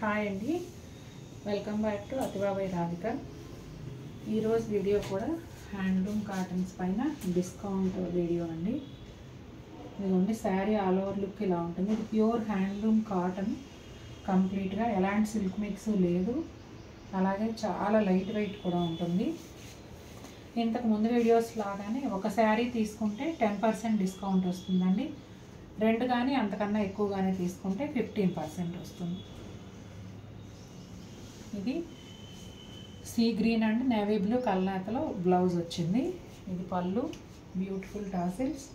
Hi అండి. Welcome back to అతిబాబాయ్ రాధిక. ఈరోజు వీడియో కూడా హ్యాండ్లూమ్ కాటన్స్ పైన డిస్కౌంట్ వీడియో అండి. ఇదిగోండి శారీ ఆల్ ఓవర్ లుక్ ఇలా ఉంటుంది. ఇది ప్యూర్ హ్యాండ్లూమ్ కాటన్ కంప్లీట్గా ఎలాంటి సిల్క్ మిక్స్ లేదు. అలాగే చాలా లైట్ వెయిట్ కూడా ఉంటుంది. ఇంతకు ముందు వీడియోస్ లాగానే ఒక శారీ తీసుకుంటే టెన్ పర్సెంట్ డిస్కౌంట్ వస్తుందండి. రెండు కానీ అంతకన్నా ఎక్కువగానే తీసుకుంటే ఫిఫ్టీన్ పర్సెంట్ వస్తుంది. ఇది sea green and navy blue కల్నాతలో blouse వచ్చింది. ఇది పళ్ళు beautiful tassels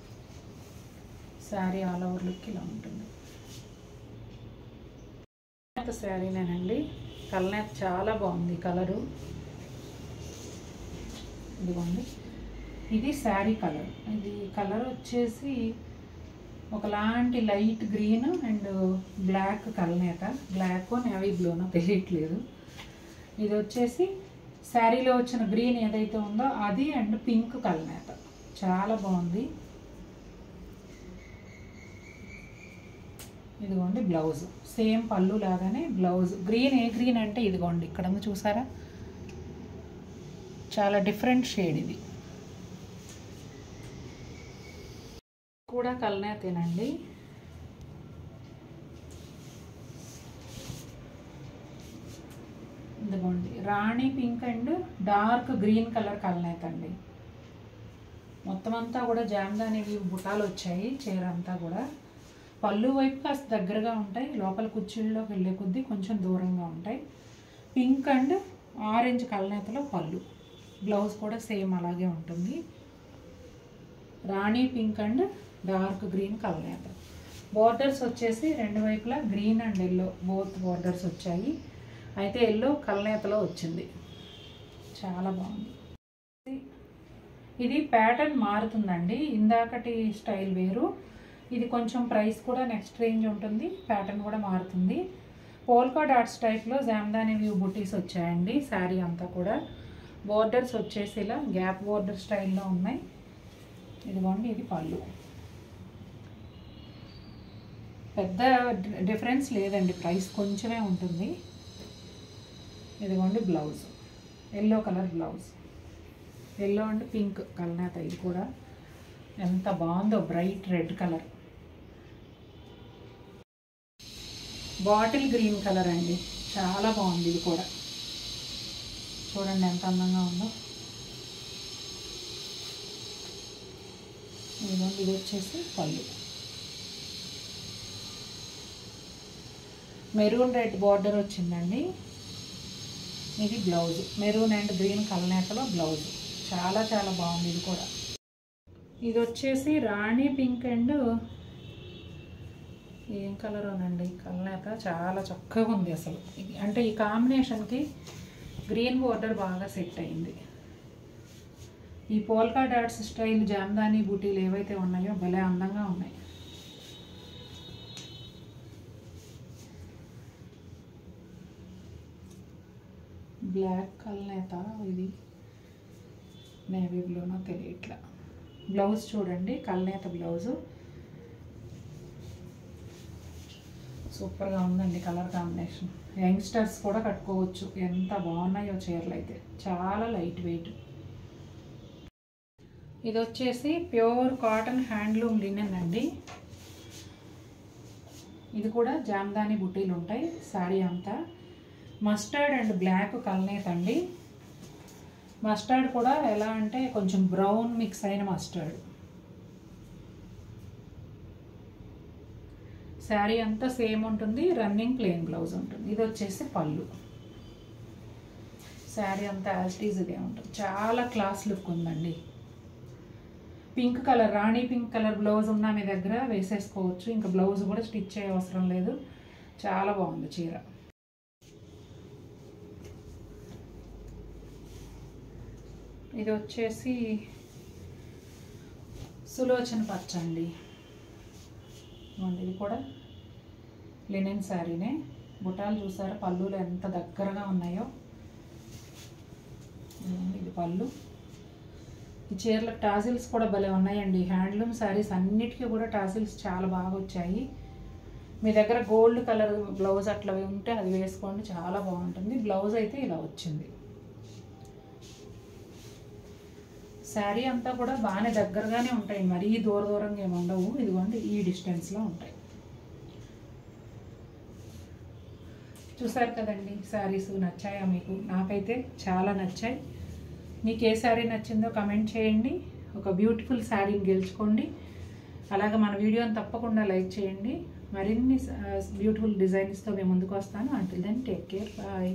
sari all over look ఇలా ఉంటుంది. శారీనేనండి కల్నాత్ చాలా బాగుంది కలరు. ఇదిగోండి. ఇది శారీ కలర్. ఇది కలర్ వచ్చేసి ఒకలాంటి లైట్ గ్రీన్ అండ్ బ్లాక్ కలనేత బ్లాక్ నేవీ బ్లూనో తెలియట్లేదు. ఇది వచ్చేసి శారీలో వచ్చిన గ్రీన్ ఏదైతే ఉందో అది అండ్ పింక్ కలనేత చాలా బాగుంది. ఇదిగోండి బ్లౌజ్. సేమ్ పళ్ళు లాగానే బ్లౌజ్. గ్రీన్ ఏ గ్రీన్ అంటే ఇదిగోండి. ఇక్కడ చూసారా? చాలా డిఫరెంట్ షేడ్ ఇది. కూడా కలనేతేనండి ఇదిగోండి Rani pink and dark green colour కల్నేత అండి. మొత్తం అంతా కూడా జామ్దానివి బుటాలు వచ్చాయి చీర అంతా కూడా. పళ్ళు వైపు కాస్త దగ్గరగా ఉంటాయి లోపల కుర్చీల్లోకి వెళ్ళే కొద్దీ కొంచెం దూరంగా ఉంటాయి. పింక్ అండ్ ఆరెంజ్ కలనేతలో పళ్ళు. బ్లౌజ్ కూడా సేమ్ అలాగే ఉంటుంది. Rani pink and dark green కలనేత. Borders వచ్చేసి రెండు వైపులా green and yellow both borders వచ్చాయి. అయితే ఎల్లో కలనేతలో వచ్చింది. చాలా బాగుంది. ఇది ప్యాటర్న్ మారుతుందండి. ఇందాకటి స్టైల్ వేరు. ఇది కొంచెం ప్రైస్ కూడా నెక్స్ట్ రేంజ్ ఉంటుంది. ప్యాటర్న్ కూడా మారుతుంది. పోల్కా డాట్స్ టైప్లో జామ్దాని వ్యూ బుటీస్ వచ్చాయండి. శారీ అంతా కూడా. బోర్డర్స్ వచ్చేసి ఇలా గ్యాప్ బోర్డర్ స్టైల్లో ఉన్నాయి. ఇదిగోండి ఇది పళ్ళు. పెద్ద డిఫరెన్స్ లేదండి. ప్రైస్ కొంచెమే ఉంటుంది. ఇదిగోండి blouse. Yellow colour blouse. Yellow and pink కలనాత ఇది కూడా. ఎంత బాగుందో bright red colour. Bottle green colour అండి. చాలా బాగుంది ఇది కూడా. చూడండి ఎంత అందంగా ఉందో. ఇదిగోండి ఇది వచ్చేసి పళ్ళు. మెరూన్ రెడ్ బార్డర్ వచ్చిందండి. ఇది బ్లౌజ్. మెరూన్ అండ్ గ్రీన్ కలనేతలో బ్లౌజ్. చాలా చాలా బాగుంది ఇది కూడా. ఇది వచ్చేసి రాణి పింక్ అండ్ ఏం కలర్ అనండి కలనేత చాలా చక్కగా ఉంది అసలు. ఇది అంటే ఈ కాంబినేషన్కి గ్రీన్ బోర్డర్ బాగా సెట్ అయింది. ఈ పోల్కా డాట్స్ స్టైల్ జామ్దాని బూటీలు ఏవైతే ఉన్నాయో భలే అందంగా ఉన్నాయి. బ్లాక్ కలనేత ఇది? నేవీ బ్లూనో తెలియట్లా. బ్లౌజ్ చూడండి కల్నేత బ్లౌజు. సూపర్గా ఉందండి కలర్ కాంబినేషన్. యంగ్స్టర్స్ కూడా కట్టుకోవచ్చు. ఎంత బాగున్నాయో చీరలు అయితే. చాలా లైట్ వెయిట్. ఇది వచ్చేసి ప్యూర్ కాటన్ హ్యాండ్లూమ్ లినెన్ అండి. ఇది కూడా జామ్దాని బుటీలు ఉంటాయి శారీ అంతా. మస్టర్డ్ అండ్ బ్లాక్ కల్నేత్ అండి. మస్టర్డ్ కూడా ఎలా అంటే కొంచెం బ్రౌన్ మిక్స్ అయిన మస్టర్డ్. శారీ అంతా సేమ్ ఉంటుంది రన్నింగ్ ప్లెయిన్ బ్లౌజ్ ఉంటుంది. ఇది వచ్చేసి పళ్ళు. శారీ అంతా యాజ్టీజ్ ఇదే ఉంటుంది. చాలా క్లాస్ లుక్ ఉందండి. Pink colour Rani pink colour blouse ఉన్న మీ దగ్గర వేసేసుకోవచ్చు. ఇంకా బ్లౌజ్ కూడా స్టిచ్ చేయ అవసరం లేదు. చాలా బాగుంది చీర. ఇది వచ్చేసి సులోచన పచ్చ అండి ఇది కూడా లినెన్ శారీనే బుటాలు చూసారా? పళ్ళులు ఎంత దగ్గరగా ఉన్నాయో. ఇది పళ్ళు. ఈ చీరలకు టాజిల్స్ కూడా భలే ఉన్నాయండి. హ్యాండ్లూమ్ శారీస్ అన్నిటికీ కూడా టాజిల్స్ చాలా బాగా వచ్చాయి. మీ దగ్గర గోల్డ్ కలర్ బ్లౌజ్ అట్లా ఉంటే అది వేసుకోండి చాలా బాగుంటుంది. బ్లౌజ్ అయితే ఇలా వచ్చింది. శారీ అంతా కూడా బాగానే దగ్గరగానే ఉంటాయి. మరీ దూర దూరంగా ఏమి ఉండవు. ఇదిగోండి ఈ డిస్టెన్స్లో ఉంటాయి. చూసారు కదండి శారీస్ నచ్చాయా మీకు? నాకైతే చాలా నచ్చాయి. మీకు ఏ శారీ నచ్చిందో కమెంట్ చేయండి. ఒక బ్యూటిఫుల్ శారీని గెలుచుకోండి. అలాగే మన వీడియోని తప్పకుండా లైక్ చేయండి. మరిన్ని బ్యూటిఫుల్ డిజైన్స్తో మేము ముందుకు వస్తాను. Until then take care bye